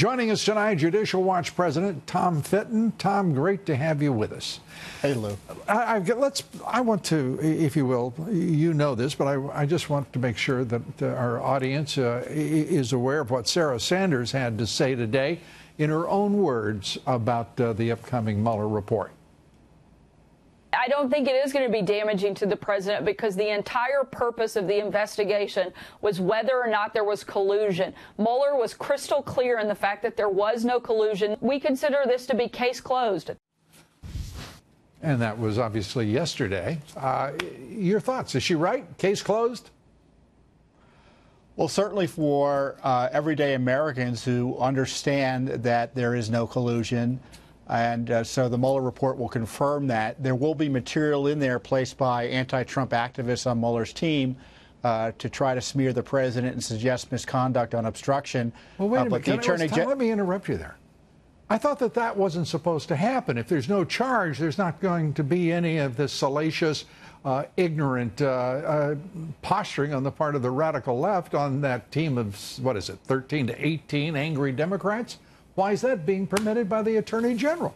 Joining us tonight, Judicial Watch President Tom Fitton. Tom, great to have you with us. Hey, Lou. I, I, let's. I want to, if you will, you know this, but I, I just want to make sure that uh, our audience uh, is aware of what Sarah Sanders had to say today, in her own words, about uh, the upcoming Mueller report. I don't think it is going to be damaging to the president because the entire purpose of the investigation was whether or not there was collusion. Mueller was crystal clear in the fact that there was no collusion. We consider this to be case closed. And that was obviously yesterday. Uh, your thoughts? Is she right? Case closed? Well, certainly for uh, everyday Americans who understand that there is no collusion, and uh, so the Mueller report will confirm that. There will be material in there placed by anti Trump activists on Mueller's team. Uh, to try to smear the president and suggest misconduct on obstruction. Well, wait a uh, minute. The attorney let me interrupt you there. I thought that that wasn't supposed to happen. If there's no charge, there's not going to be any of this salacious, uh, ignorant uh, uh, posturing on the part of the radical left on that team of, what is it, 13 to 18 angry Democrats. Why is that being permitted by the Attorney General?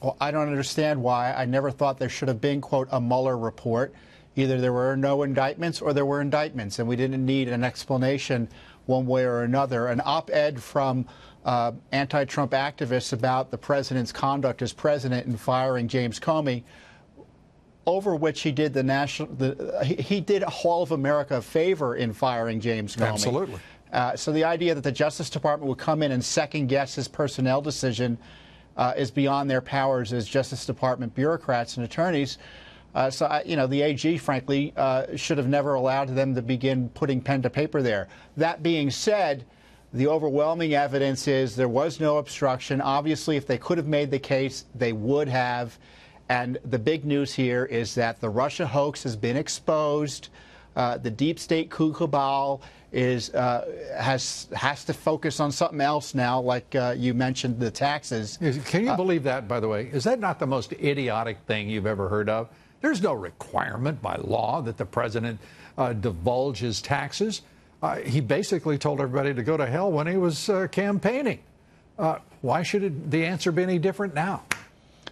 Well, I don't understand why. I never thought there should have been, quote, a Mueller report. Either there were no indictments or there were indictments, and we didn't need an explanation one way or another. An op ed from uh, anti Trump activists about the president's conduct as president in firing James Comey over which he did the national the, he, he, did a Hall of America a favor in firing James Comey. Absolutely. Uh, so the idea that the Justice Department would come in and second guess his personnel decision uh, is beyond their powers as Justice Department bureaucrats and attorneys. Uh, so, I, you know, the AG, frankly, uh, should have never allowed them to begin putting pen to paper there. That being said, the overwhelming evidence is there was no obstruction. Obviously, if they could have made the case, they would have. And the big news here is that the Russia hoax has been exposed. Uh, the deep state coup cabal is uh, has has to focus on something else now, like uh, you mentioned the taxes. Can you uh, believe that? By the way, is that not the most idiotic thing you've ever heard of? There's no requirement by law that the president uh, divulge his taxes. Uh, he basically told everybody to go to hell when he was uh, campaigning. why should it, the answer be any different now?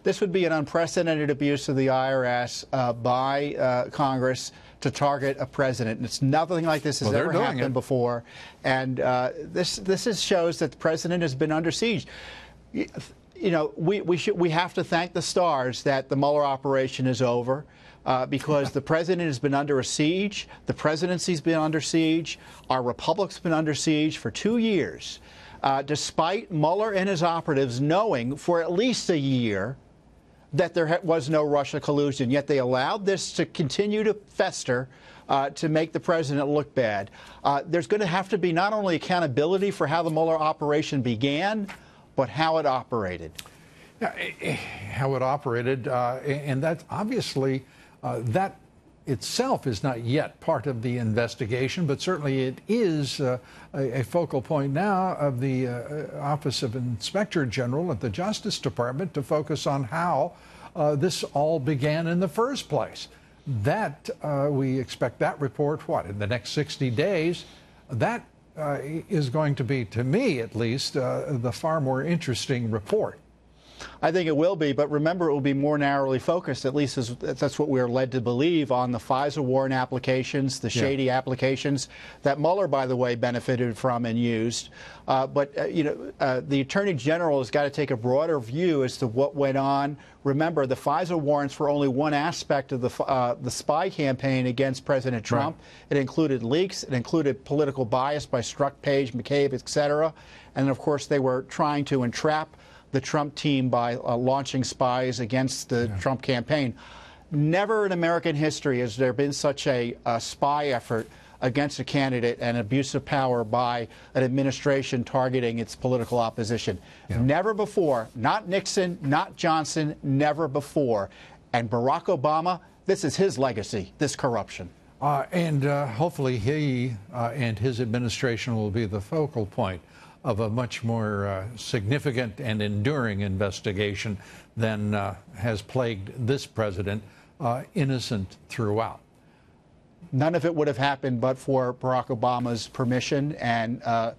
This would be an unprecedented abuse of the IRS by Congress to target a president. And it's nothing like this has well, ever happened it. before. And uh, this this is, shows that the president has been under siege. You know, we, we, should, we have to thank the stars that the Mueller operation is over. Uh, because the president has been under a siege, the presidency's been under siege, our republic's been under siege for two years, uh, despite Mueller and his operatives knowing for at least a year that there was no Russia collusion, yet they allowed this to continue to fester. Uh, to make the president look bad. Uh, there's going to have to be not only accountability for how the Mueller operation began, but how it operated. Eh, eh, how it operated, uh, and that's obviously uh, that itself is not yet part of the investigation, but certainly it is uh, a, a, focal point now of the uh, Office of Inspector General at the Justice Department to focus on how uh, this all began in the first place. That uh, we expect that report, what, in the next 60 days? That uh, is going to be, to me at least, uh, the far more interesting report. I think it will be, but remember, it will be more narrowly focused, at least as, that's what we are led to believe, on the FISA warrant applications, the shady yeah. applications that Mueller, by the way, benefited from and used. Uh, but, uh, you know, uh, the Attorney General has got to take a broader view as to what went on. Remember, the FISA warrants were only one aspect of the, uh, the spy campaign against President Trump. Right. It included leaks, it included political bias by Strzok Page, McCabe, et cetera. And, of course, they were trying to entrap the Trump team by uh, launching spies against the yeah. Trump campaign. Never in American history has there been such a, a spy effort against a candidate and abuse of power by an administration targeting its political opposition. Yeah. Never before, not Nixon, not Johnson, never before. And Barack Obama, this is his legacy, this corruption. Uh, and uh, hopefully he uh, and his administration will be the focal point of a much more uh, significant and enduring investigation than uh, has plagued this president, uh, innocent throughout. None of it would have happened but for Barack Obama's permission and uh,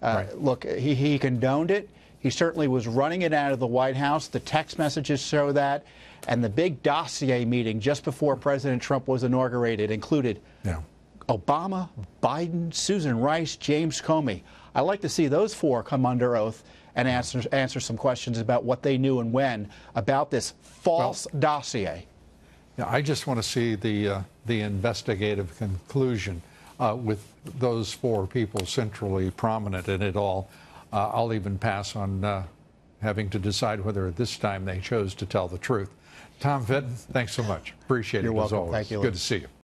Uh, Right. Look, he, he condoned it. He certainly was running it out of the White House. The text messages show that. And the big dossier meeting just before President Trump was inaugurated included Yeah. Obama, Biden, Susan Rice, James Comey. I'd like to see those four come under oath and answer, answer some questions about what they knew and when about this false dossier. Yeah, I just want to see the uh, the investigative conclusion uh, with those four people centrally prominent in it all. Uh, I'll even pass on uh, having to decide whether at this time they chose to tell the truth. Tom Fitton, thanks so much. Appreciate You're it as welcome. always. Thank you, Good to see you.